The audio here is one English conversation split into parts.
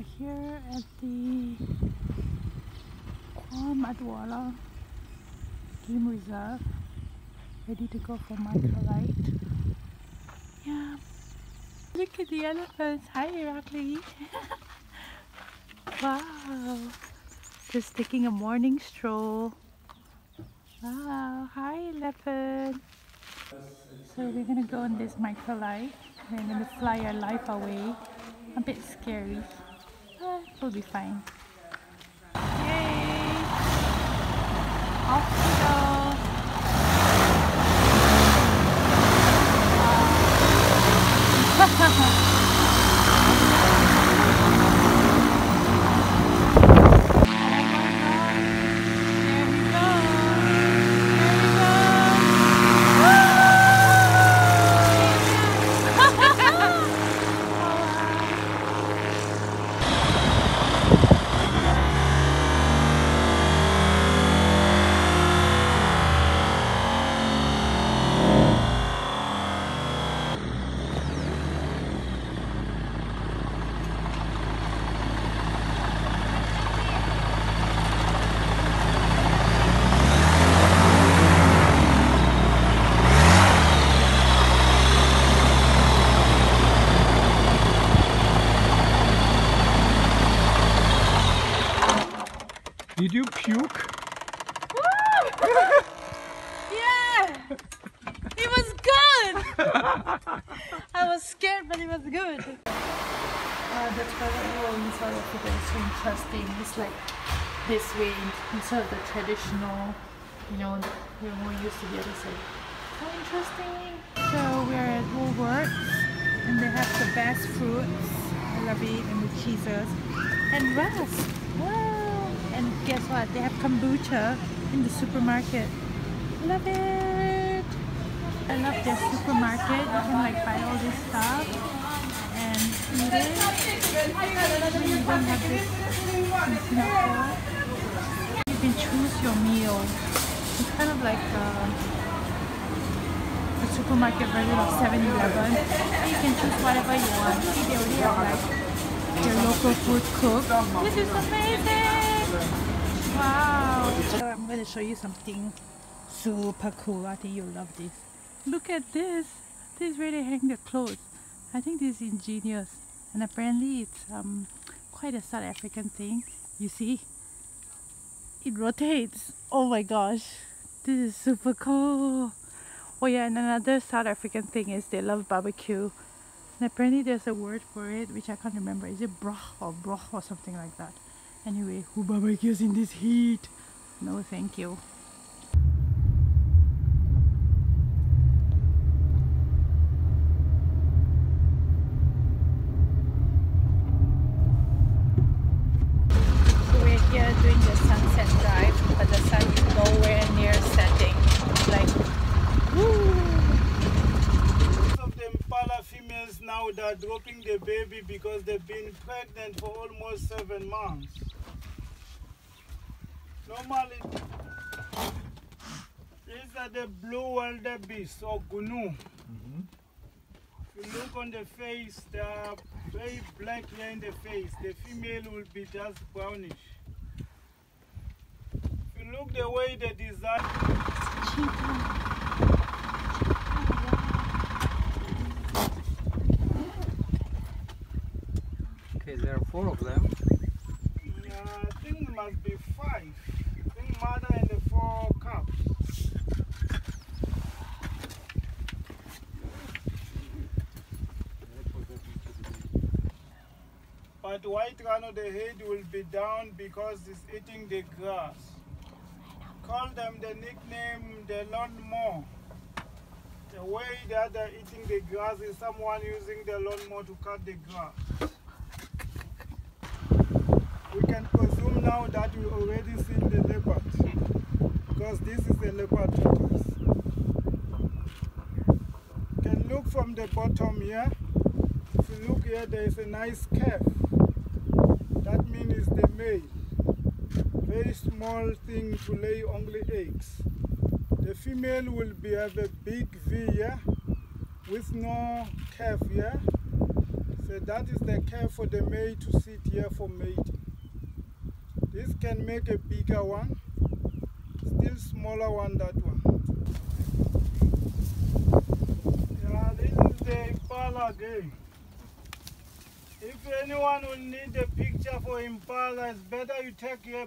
we're here at the Hwa Madwala Game Reserve, ready to go for microlight. Yeah. Look at the elephants. Hi, Irakli. wow. Just taking a morning stroll. Wow. Hi, elephant. So we're gonna go on this microlight. We're gonna fly our life away. A bit scary. We'll be fine. Yay! Did you puke? Yeah! It was good! I was scared, but it was good. Uh, the toilet roll in South Africa is so interesting. It's like this way instead of the traditional, you know, we're more used to the other side. So interesting. So we're at Woolworths and they have the best fruits. I love it and the cheeses and rusk. Wow! Guess what? They have kombucha in the supermarket. Love it! I love their supermarket. You can like buy all this stuff and eat it. Don't have this. You can choose your meal. It's kind of like uh, a, the supermarket version of 7-Eleven. You can choose whatever you want. See, they already have like their local food cooked. This is amazing! Wow! So I'm going to show you something super cool. I think you'll love this. Look at this. This is where they hang their clothes. I think this is ingenious. And apparently it's um, quite a South African thing. You see? It rotates. Oh my gosh. This is super cool. Oh yeah, and another South African thing is they love barbecue. And apparently there's a word for it which I can't remember. Is it broch or broch or something like that? Anyway, oh, who barbecues in this heat? No thank you. So we're here doing the sunset drive, but the sun is nowhere near setting. Like, woo! of the impala females now they're dropping the baby because they've been pregnant for almost seven months. Normally, these are the blue wildebeest or gnu. If you look on the face, they are very black here in the face. The female will be just brownish. If you look the way they design, Okay, there are four of them. uh, I think it must be five. I think mother and the four cubs. But white rhino, the head will be down because it's eating the grass. Call them the nickname the lawnmower. The way that they're eating the grass is someone using the lawnmower to cut the grass. We can presume now that we already seen the leopard because this is a leopard tortoise. Can look from the bottom here. If you look here, there is a nice curve. That means it's the male. Very small thing to lay only eggs. The female will be have a big V here with no here. So that is the care for the male to sit here for mating. This can make a bigger one, still smaller one that one. Yeah, this is the Impala again. If anyone will need a picture for Impala, it's better you take here.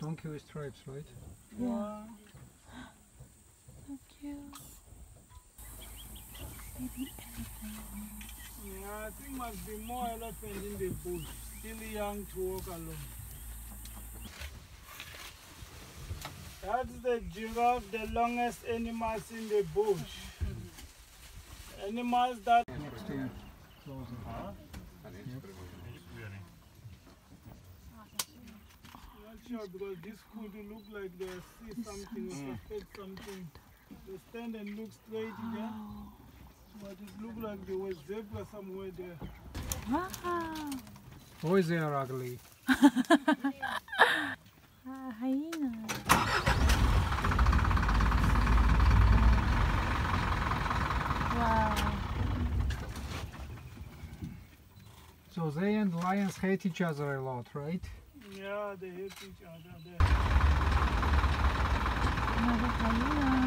Donkey with stripes, right? Yeah. So cute. Maybe Yeah, I think must be more elephant in the bush. Still young to walk alone. That's the giraffe, the longest animals in the bush. Animals that Next to you. Closer. not sure because this could look like they see something or suspect something. They stand and look straight here. But it look like there was zebra somewhere there. Wow. Boys, they are ugly. Ah, hyena. Wow. So they and lions hate each other a lot, right? Yeah, they hate each other. Another hyena.